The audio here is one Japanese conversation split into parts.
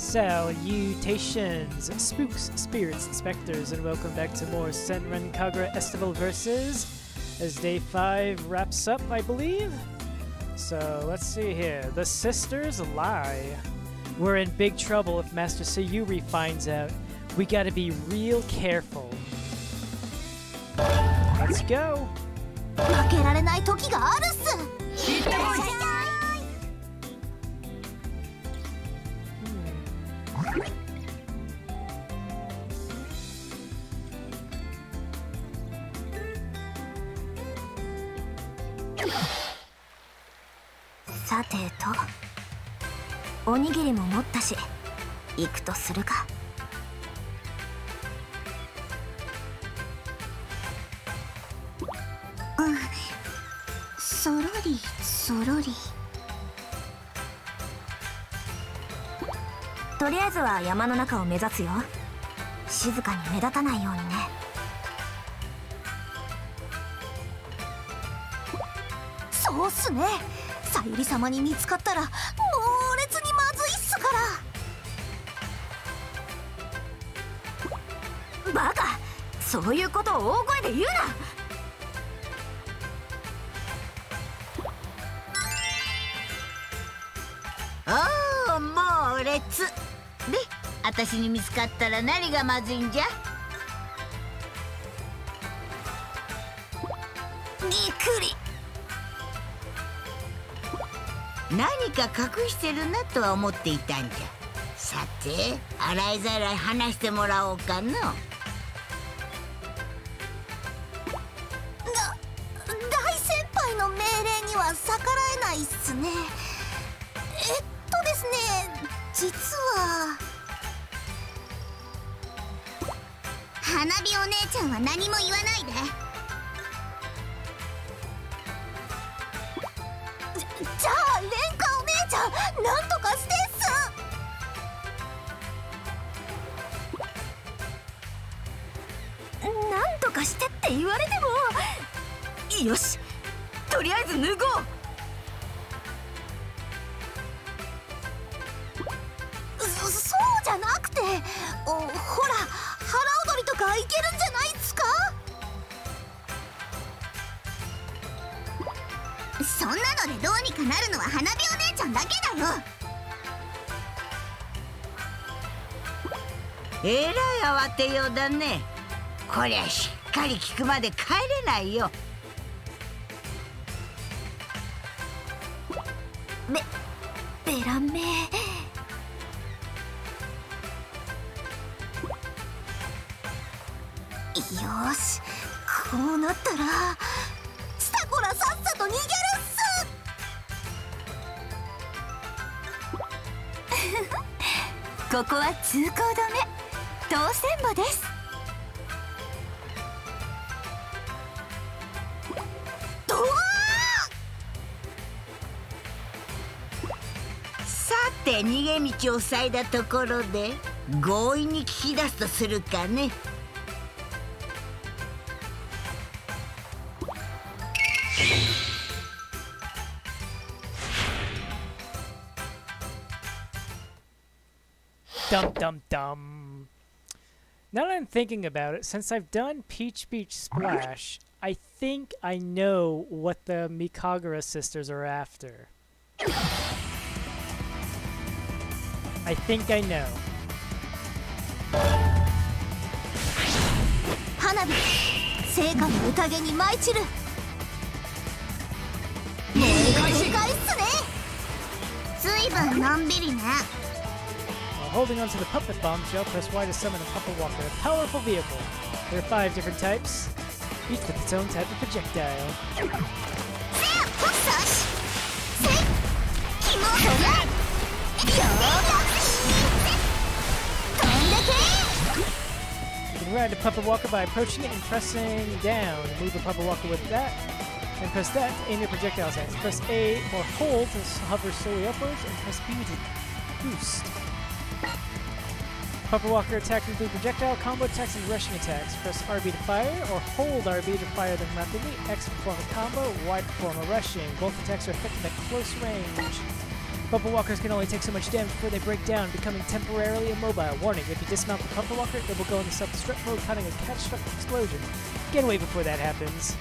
Salutations, spooks, spirits, and specters, and welcome back to more Senran Kagura Estival Versus as day 5 wraps up, I believe. So let's see here. The sisters lie. We're in big trouble if Master Sayuri finds out. We gotta be real careful. Let's go! さてとおにぎりも持ったし行くとするか。うんそろりそろり。とりあえずは山の中を目指すよ。静かに目立たないようにね。そうっすね。さゆり様に見つかったら猛烈にまずいっすから。バカ。そういうことを大声で言うな。おお猛烈。で私に見つかったら何がまずいんじゃ？ぎっくり。何か隠してるなとは思っていたんじゃ。さて洗いざらい話してもらおうかの。だ大先輩の命令には逆らえないっすね。えっとですね実は。花火お姉ちゃんは何も言わないで。じゃあ蓮華お姉ちゃんなんとかしてっす。なんとかしてって言われてもよしとりあえず脱ごう。でどうにかなるのは花火お姉ちゃんだけだよ。えらい慌てようだね。こりゃしっかり聞くまで帰れないよ。べベランメ。よしこうなったら。ここは通行止め。当選簿です。ドアさて逃げ道を塞いだところで強引に聞き出すとするかね。Dum dum dum. Now that I'm thinking about it, since I've done Peach Beach Splash, I think I know what the Mikagura sisters are after. I think I know. 花火聖火の宴に舞い散る燃えがでかいっすね随分のんびりね While Holding onto the puppet bombshell, press Y to summon a puppet walker, a powerful vehicle. There are five different types, each with its own type of projectile. You can ride a puppet walker by approaching it and pressing down. Move the puppet walker with that and press that to aim your projectile at. Press A or hold to hover slowly upwards, and press B to boost. Puppet Walker attacks include projectile, combo attacks, and rushing attacks. Press RB to fire, or hold RB to fire them rapidly. X perform a combo, Y perform a rushing. Both attacks are effective at close range. Pumper walkers can only take so much damage before they break down, becoming temporarily immobile. Warning, if you dismount the pumper walker, it will go into self-destruct mode, causing a catastrophic explosion. Get away before that happens.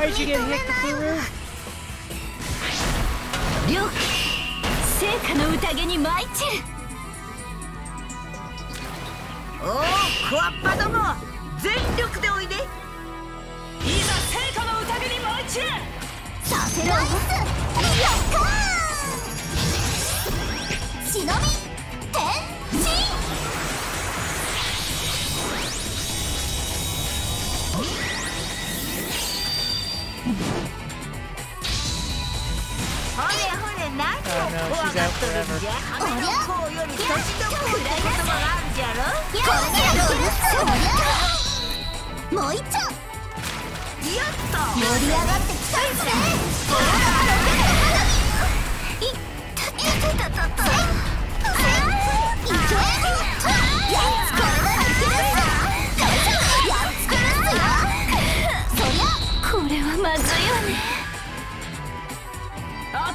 Why'd you get hit, Cthulhu? 了解成果の宴に舞い散る。おおクワッパども全力でおいで。いざ成果の宴に舞い散る。させないっす。やった忍び天。れほれ何を怖がっとるんじゃ羽の甲より年の子って言葉があるじゃろこれならいけるっすもう一丁やった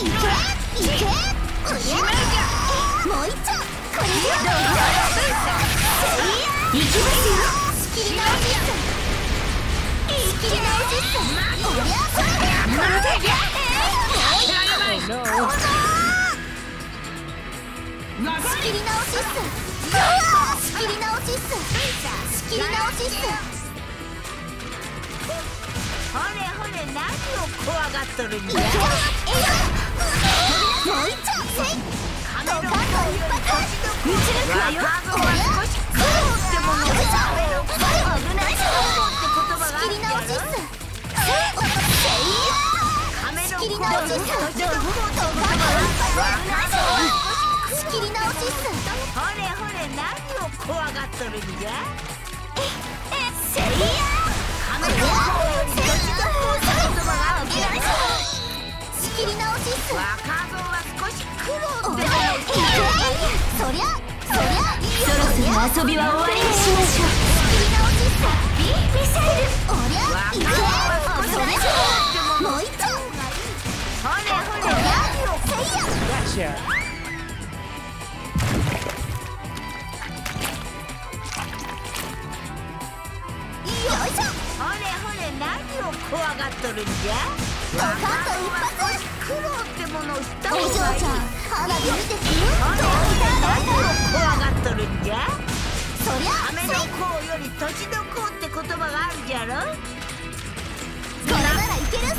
けいけうりゃもう一丁これでどうぞいきますよ仕切り直し仕切り直しっすおりゃそれでこれでえ Oh no! 仕切り直しっす仕切り直しっす仕切り直しっすほれほれ何を怖がっとるんじゃいけえいもう一丁せい亀の甲ドカンと一発撃ち抜くわよ若造は少し苦労してもの亀の甲危ないぞって言葉があ仕切りるじゃろ直しっすせい亀の仕切り甲直しっすドカンと一発仕切り直しっすほれほれ何を怖がっとるんじゃえせいや亀の甲よ切り直しっす。若造は少し苦労おしてらいけそりゃそりゃそろそろ遊びは終わりにしましょう。仕切り直しっす。ミサイル。おりゃ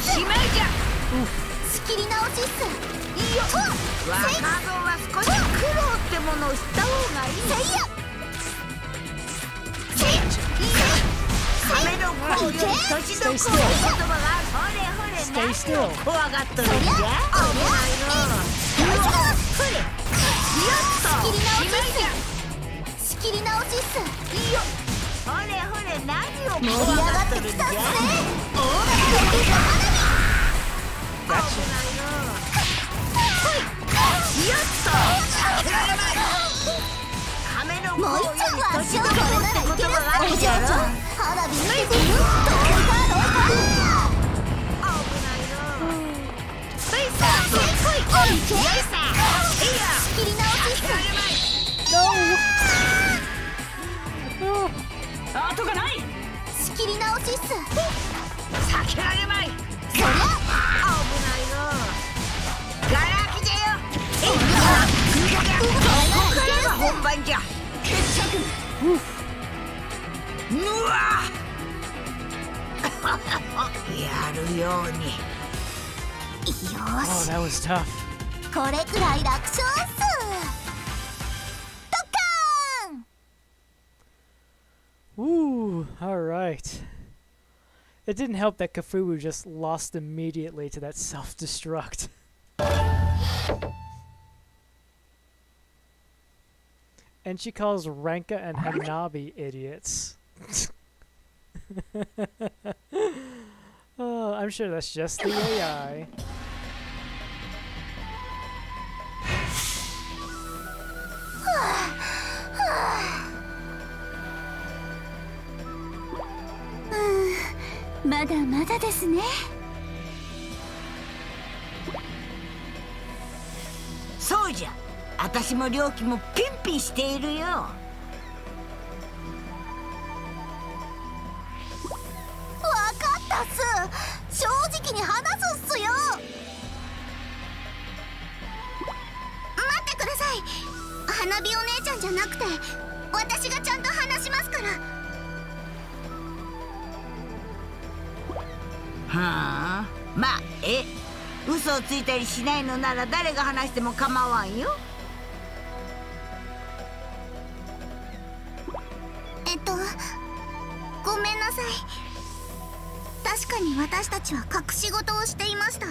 しまいじゃ。仕切り直しっす。いいよは少し苦労ってものを知った方がいいせいやせい亀の甲より年言葉があるほれほれ何を怖がっとるんじゃ危ないのよほれやっと仕切り直しっす。仕切り直しっす。いいよほれほれ何を盛り上がってきたっす。ね was tough. これくらい楽勝っすドッカーン Ooh, alright. It didn't help that Kafuwu just lost immediately to that self destruct. and she calls Ranka and Hanabi idiots. oh, I'm sure that's just the AI. まだまだですね。そうじゃ。私も良気もピンピンしているよ。わかったっす。正直に話花火お姉ちゃんじゃなくて私がちゃんと話しますから。はあ。まあえ嘘をついたりしないのなら誰が話しても構わんよ。えっとごめんなさい。確かに私たちは隠し事をしていました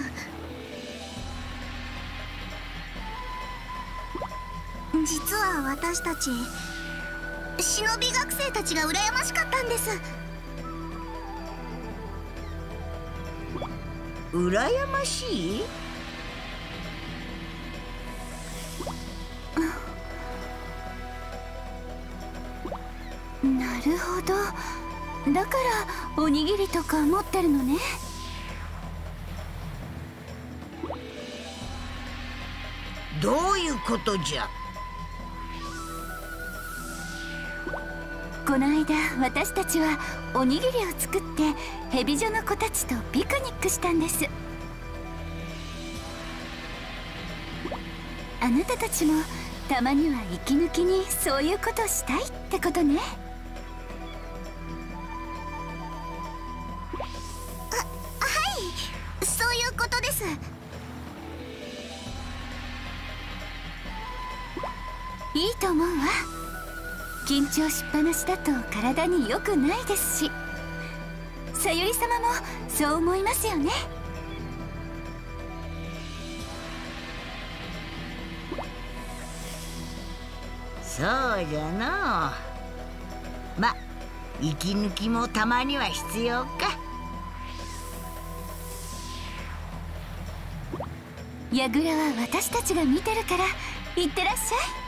実は私たち忍び学生たちが羨ましかったんです。羨ましい？なるほど。だからおにぎりとか持ってるのね。どういうことじゃ？この間私たちはおにぎりを作ってヘビ女の子たちとピクニックしたんです。あなたたちもたまには息抜きにそういうことしたいってことね。あはいそういうことです。いいと思うわ。緊張しっぱなしだと体に良くないですしさゆり様もそう思いますよね。そうじゃのま息抜きもたまには必要か。櫓は私たちが見てるから行ってらっしゃい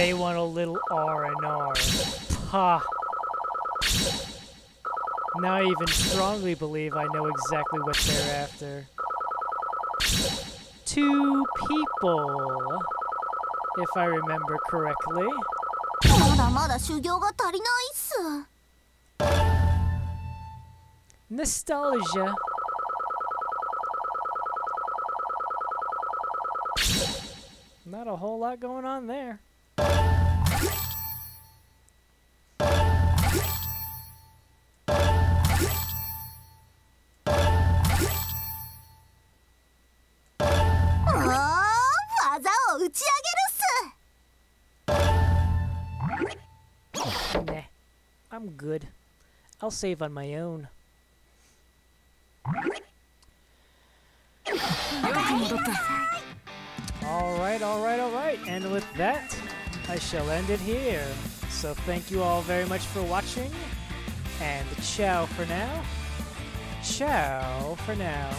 they want a little R&R. Ha! Now I even strongly believe I know exactly what they're after. Two people, if I remember correctly. Nostalgia. Not a whole lot going on there. ああ技を打ち上げるっす Nah, I'm good. I'll save on my own. よく戻った Alright, alright, alright. And with that, I shall end it here. So thank you all very much for watching. And ciao for now. Ciao for now.